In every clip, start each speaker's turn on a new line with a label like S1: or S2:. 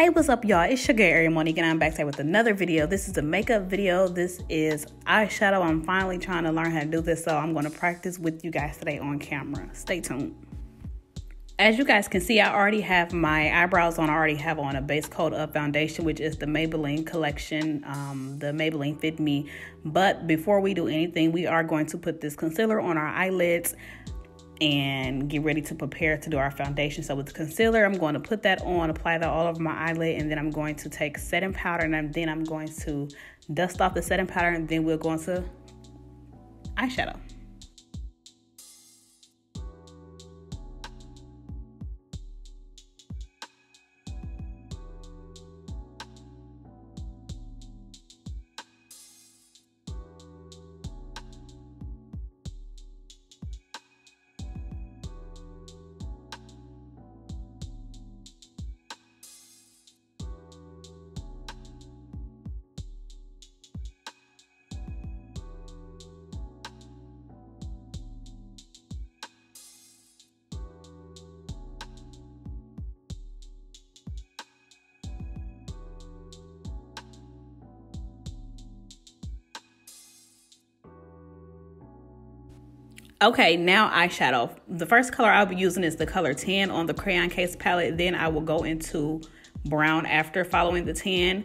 S1: Hey, what's up, y'all? It's Sugar Arial'Monique, and I'm back today with another video. This is a makeup video. This is eyeshadow. I'm finally trying to learn how to do this, so I'm going to practice with you guys today on camera. Stay tuned. As you guys can see, I already have my eyebrows on. I already have on a base coat of foundation, which is the Maybelline collection, um, the Maybelline Fit Me. But before we do anything, we are going to put this concealer on our eyelids and get ready to prepare to do our foundation. So with the concealer, I'm going to put that on, apply that all over my eyelid, and then I'm going to take setting powder and then I'm going to dust off the setting powder and then we'll go into eyeshadow. Okay, now eyeshadow. The first color I'll be using is the color tan on the crayon case palette. Then I will go into brown after following the tan.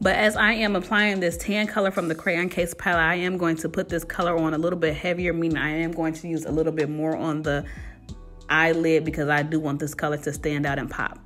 S1: But as I am applying this tan color from the crayon case palette, I am going to put this color on a little bit heavier, meaning I am going to use a little bit more on the eyelid because I do want this color to stand out and pop.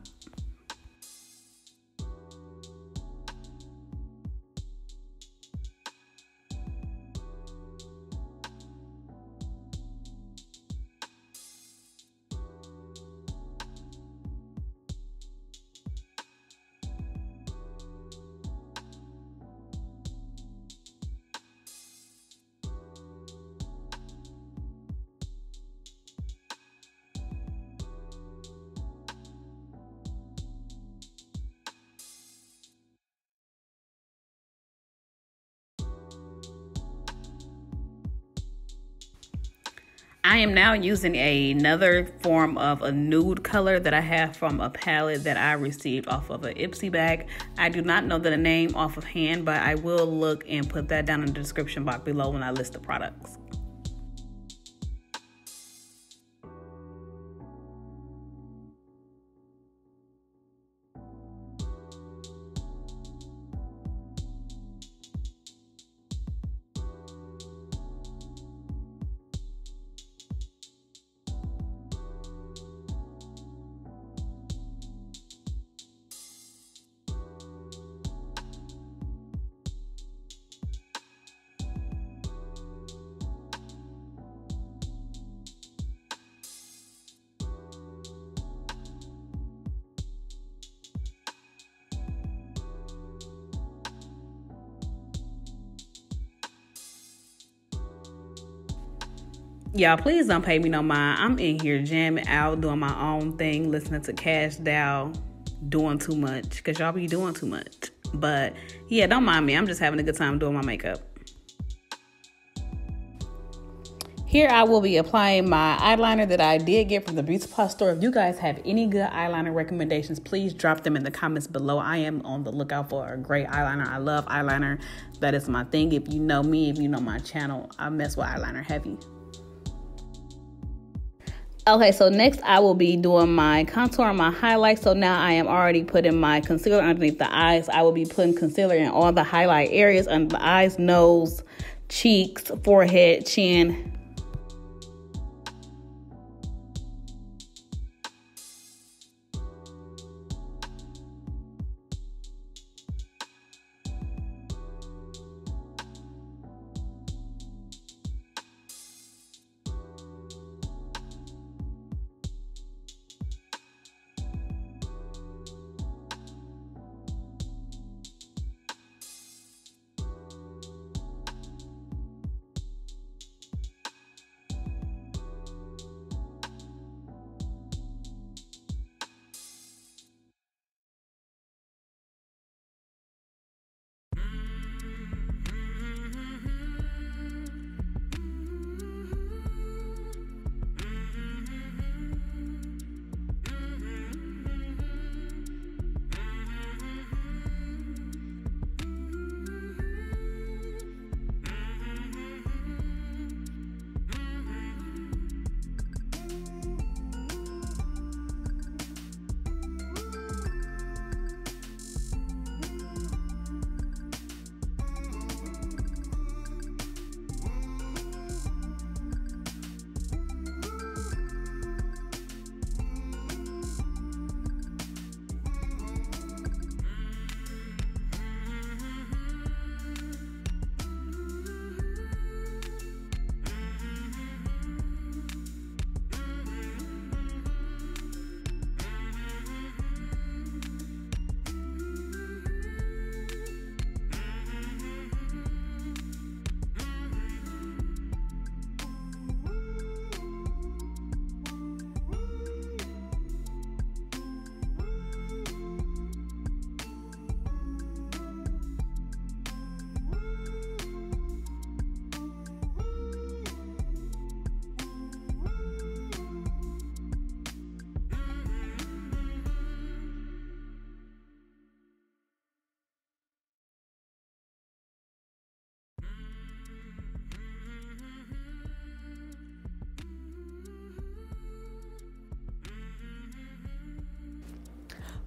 S1: I am now using another form of a nude color that I have from a palette that I received off of an Ipsy bag. I do not know the name off of hand, but I will look and put that down in the description box below when I list the products. Y'all, please don't pay me no mind. I'm in here jamming out, doing my own thing, listening to Kash Doll doing too much, because y'all be doing too much. But yeah, don't mind me. I'm just having a good time doing my makeup. Here I will be applying my eyeliner that I did get from the beauty supply store. If you guys have any good eyeliner recommendations, please drop them in the comments below. I am on the lookout for a great eyeliner. I love eyeliner. That is my thing. If you know me, if you know my channel, I mess with eyeliner heavy. Okay, so next I will be doing my contour and my highlight. So now I am already putting my concealer underneath the eyes. I will be putting concealer in all the highlight areas under the eyes, nose, cheeks, forehead, chin,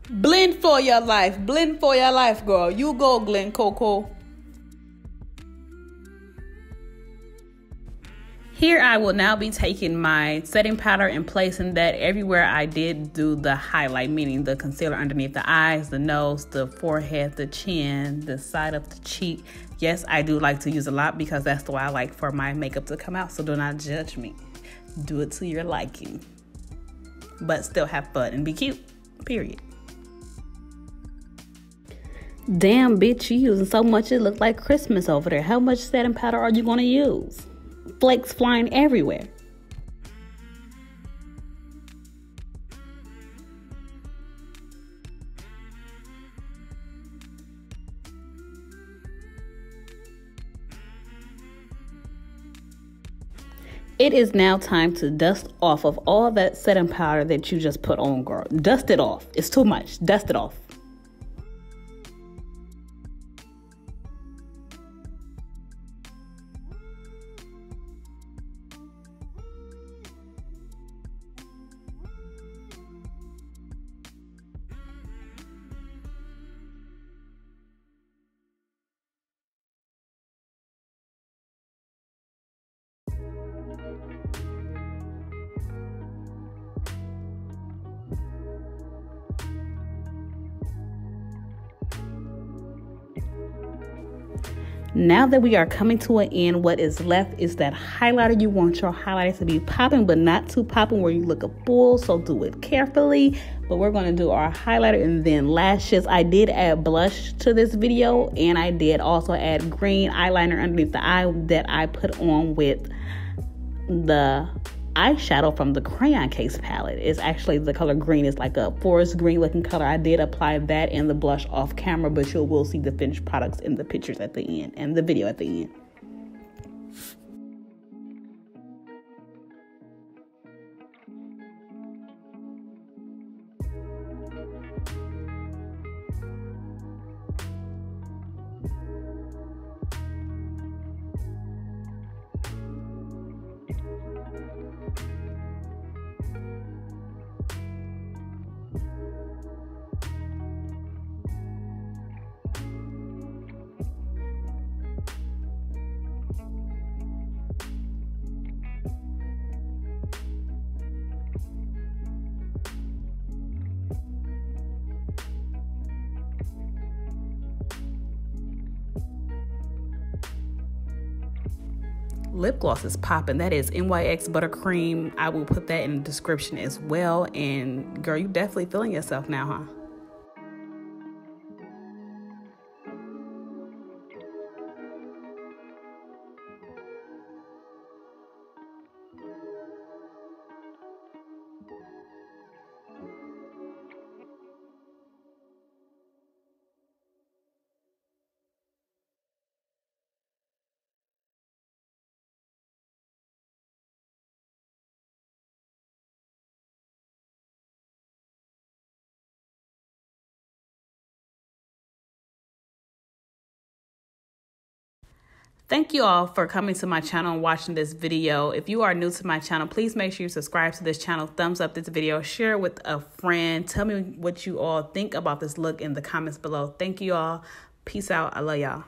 S1: Blend for your life. Blend for your life, girl. You go, Glen Coco. Here I will now be taking my setting powder and placing that everywhere I did do the highlight, meaning the concealer underneath the eyes, the nose, the forehead, the chin, the side of the cheek. Yes, I do like to use a lot because that's the way I like for my makeup to come out, so do not judge me. Do it to your liking. But still have fun and be cute, period. Damn, bitch, you using so much it looked like Christmas over there. How much setting powder are you gonna use? flakes flying everywhere. It is now time to dust off of all that setting powder that you just put on, girl. Dust it off. It's too much. Dust it off. Now that we are coming to an end, what is left is that highlighter. You want your highlighter to be popping, but not too popping where you look a fool. So do it carefully. But we're going to do our highlighter and then lashes. I did add blush to this video, and I did also add green eyeliner underneath the eye that I put on with the eyeshadow from the crayon case palette. It's actually the color green. It's like a forest green looking color. I did apply that and the blush off camera, but you will see the finished products in the pictures at the end and the video at the end. lip gloss is popping. That is NYX Buttercream. I will put that in the description as well. And girl, you definitely feeling yourself now, huh? Thank you all for coming to my channel and watching this video. If you are new to my channel, please make sure you subscribe to this channel, thumbs up this video, share it with a friend. Tell me what you all think about this look in the comments below. Thank you all. Peace out. I love y'all.